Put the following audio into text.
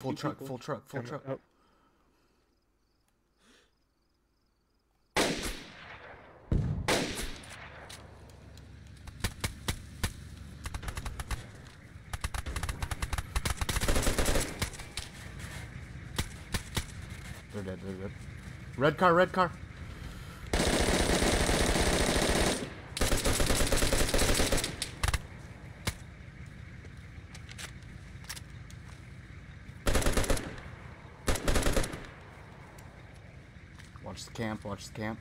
Full Two truck, full truck, full truck. up. They're dead, they're dead. Red car, red car. Watch the camp, watch the camp.